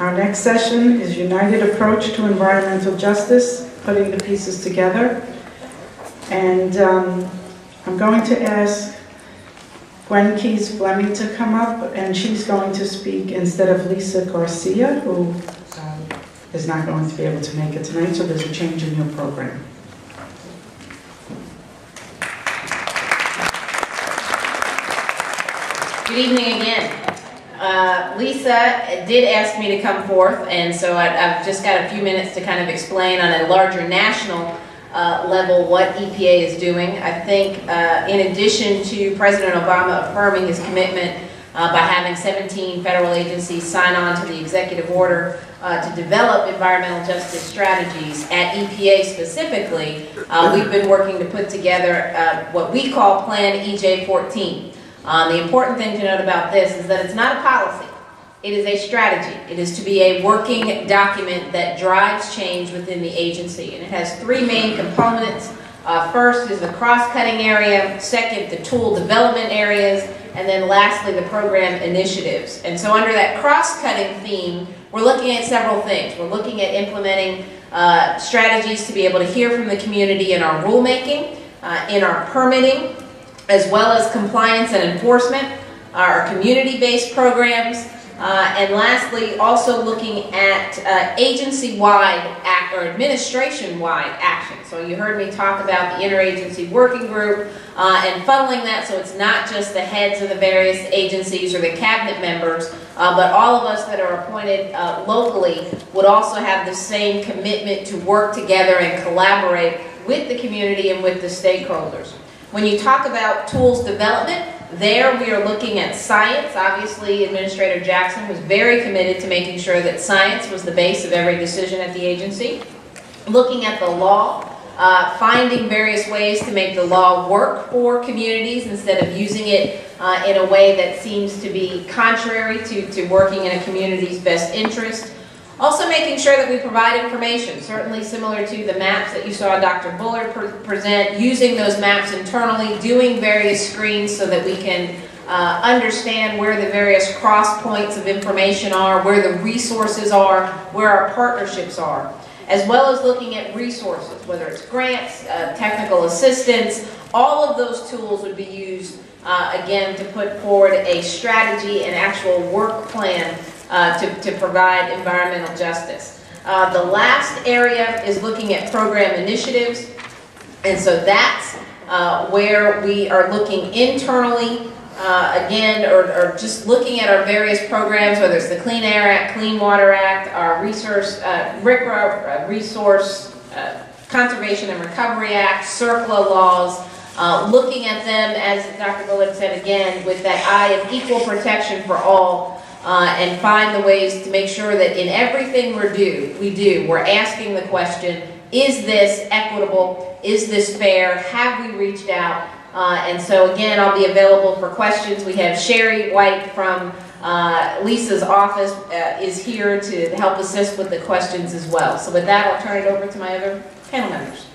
Our next session is United Approach to Environmental Justice, putting the pieces together. And um, I'm going to ask Gwen Keyes Fleming to come up, and she's going to speak instead of Lisa Garcia, who um, is not going to be able to make it tonight, so there's a change in your program. Good evening again. Uh, Lisa did ask me to come forth, and so I, have just got a few minutes to kind of explain on a larger national uh, level what EPA is doing. I think uh, in addition to President Obama affirming his commitment uh, by having 17 federal agencies sign on to the executive order uh, to develop environmental justice strategies at EPA specifically, uh, we've been working to put together what we call Plan EJ 14. Um, the important thing to note about this is that it's not a policy. It is a strategy. It is to be a working document that drives change within the agency. And it has three main components. Uh, first is the cross-cutting area, second, the tool development areas, and then lastly, the program initiatives. And so under that cross-cutting theme, we're looking at several things. We're looking at implementing uh, strategies to be able to hear from the community in our rulemaking, uh, in our permitting, as well as compliance and enforcement, our community-based programs, uh, and lastly, also looking at uh, agency-wide act or administration-wide action. So you heard me talk about the interagency working group uh, and funneling that so it's not just the heads of the various agencies or the cabinet members, uh, but all of us that are appointed uh, locally would also have the same commitment to work together and collaborate with the community and with the stakeholders. When you talk about tools development, there we are looking at science. Obviously, Administrator Jackson was very committed to making sure that science was the base of every decision at the agency. Looking at the law, uh, finding various ways to make the law work for communities instead of using it uh, in a way that seems to be contrary to, to working in a community's best interest. Also making sure that we provide information, certainly similar to the maps that you saw Dr. Bullard pre present, using those maps internally, doing various screens so that we can uh, understand where the various cross points of information are, where the resources are, where our partnerships are, as well as looking at resources, whether it's grants, uh, technical assistance, all of those tools would be used, uh, again, to put forward a strategy and actual work plan uh, to, to provide environmental justice. Uh, the last area is looking at program initiatives, and so that's uh, where we are looking internally, uh, again, or, or, just looking at our various programs, whether it's the Clean Air Act, Clean Water Act, our resource, uh, uh, Resource Conservation and Recovery Act, CERCLA laws, uh, looking at them, as Dr. Bullard said again, with that eye of equal protection for all, uh, and find the ways to make sure that in everything we do, we do, we're asking the question, is this equitable? Is this fair? Have we reached out? Uh, and so again, I'll be available for questions. We have Sherry White from uh, Lisa's office uh, is here to help assist with the questions as well. So with that, I'll turn it over to my other panel members.